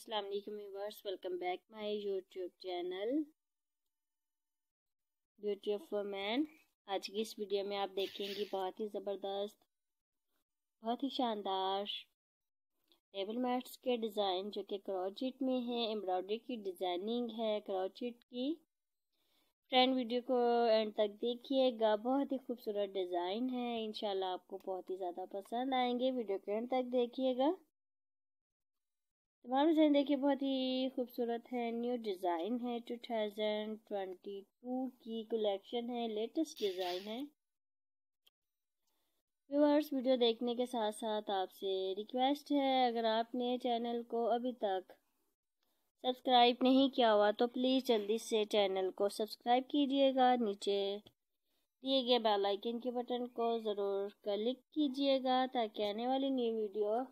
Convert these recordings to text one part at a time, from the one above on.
अस्सलाम वालेकुम viewers welcome back my YouTube channel beauty of women आज की इस वीडियो में आप देखेंगे बहुत ही ज़बरदस्त, बहुत ही शानदार टेबल मैट्स के डिज़ाइन जो कि क्रॉचिट में है एम्ब्रॉयडरी की डिज़ाइनिंग है क्रॉचिट की। फ्रेंड वीडियो को एंड तक देखिएगा। बहुत ही खूबसूरत डिज़ाइन है। इंशाल्लाह आपको बहुत ही ज़्यादा पसंद आएँगे। वीडियो को एंड तक देखिएगा। तमाम डिज़ाइन देखिए बहुत ही खूबसूरत है। न्यू डिज़ाइन है टू थाउज़ेंड ट्वेंटी टू की कलेक्शन है लेटेस्ट डिज़ाइन है। व्यूअर्स वीडियो देखने के साथ साथ आपसे रिक्वेस्ट है, अगर आपने चैनल को अभी तक सब्सक्राइब नहीं किया हुआ तो प्लीज़ जल्दी से चैनल को सब्सक्राइब कीजिएगा। नीचे दिए गए बेल आइकन के बटन को ज़रूर क्लिक कीजिएगा, ताकि आने वाली न्यू वीडियो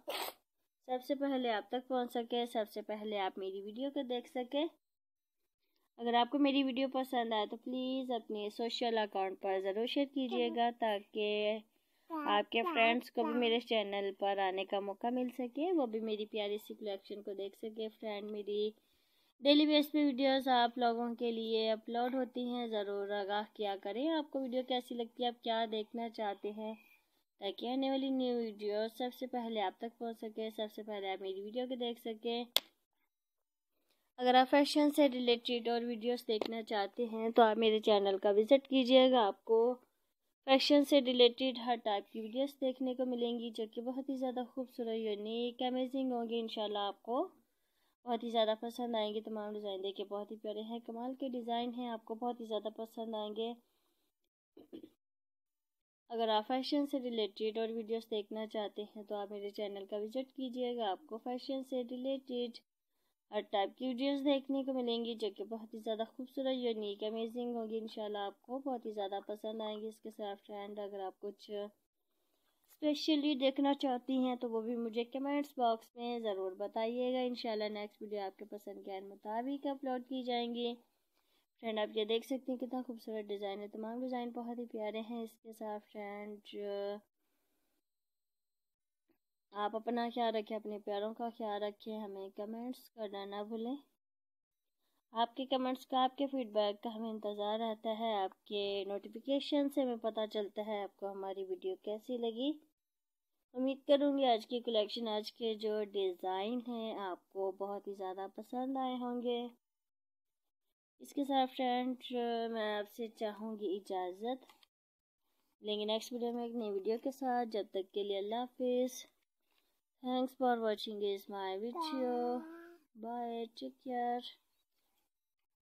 सबसे पहले आप तक पहुँच सके, सबसे पहले आप मेरी वीडियो को देख सके। अगर आपको मेरी वीडियो पसंद आए तो प्लीज़ अपने सोशल अकाउंट पर ज़रूर शेयर कीजिएगा ताकि आपके फ्रेंड्स को भी मेरे चैनल पर आने का मौका मिल सके, वो भी मेरी प्यारी सी कलेक्शन को देख सके। फ्रेंड मेरी डेली बेस पे वीडियोस आप लोगों के लिए अपलोड होती हैं, ज़रूर आगाह किया करें। आपको वीडियो कैसी लगती है, आप क्या देखना चाहते हैं? ताकि आने वाली न्यू वीडियो सबसे पहले आप तक पहुँच सके, सबसे पहले आप मेरी वीडियो को देख सकें। अगर आप फ़ैशन से रिलेटेड और वीडियोस देखना चाहते हैं तो आप मेरे चैनल का विज़िट कीजिएगा। आपको फ़ैशन से रिलेटेड हर टाइप की वीडियोस देखने को मिलेंगी, जो कि बहुत ही ज़्यादा खूबसूरत यूनिक अमेजिंग होंगी, इंशाल्लाह आपको बहुत ही ज़्यादा पसंद आएँगे। तमाम डिज़ाइन देखिए बहुत ही प्यारे हैं, कमाल के डिज़ाइन हैं, आपको बहुत ही ज़्यादा पसंद आएँगे। अगर आप फ़ैशन से रिलेटेड और वीडियोस देखना चाहते हैं तो आप मेरे चैनल का विज़िट कीजिएगा। आपको फ़ैशन से रिलेटेड हर टाइप की वीडियोस देखने को मिलेंगी, जो कि बहुत ही ज़्यादा खूबसूरत, यूनिक, अमेजिंग होगी। इंशाल्लाह आपको बहुत ही ज़्यादा पसंद आएँगी इसके साथ। फ्रेंड अगर आप कुछ स्पेशली देखना चाहती हैं तो वो भी मुझे कमेंट्स बॉक्स में ज़रूर बताइएगा। इंशाल्लाह नेक्स्ट वीडियो आपके पसंद के मुताबिक अपलोड की जाएँगी। फ्रेंड आप ये देख सकते हैं कितना खूबसूरत डिज़ाइन है। तमाम डिज़ाइन बहुत ही प्यारे हैं इसके साथ फ्रेंड आप अपना ख्याल रखें, अपने प्यारों का ख्याल रखें, हमें कमेंट्स करना ना भूलें। आपके कमेंट्स का, आपके फीडबैक का हमें इंतज़ार रहता है। आपके नोटिफिकेशन से हमें पता चलता है आपको हमारी वीडियो कैसी लगी। उम्मीद करूँगी आज की कलेक्शन आज के जो डिज़ाइन हैं, आपको बहुत ही ज़्यादा पसंद आए होंगे। इसके साथ फ्रेंड मैं आपसे चाहूँगी इजाज़त। लेंगे नेक्स्ट वीडियो में एक नई वीडियो के साथ। जब तक के लिए अल्लाह हाफिज़। Thanks for watching is my video bye take care